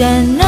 จะน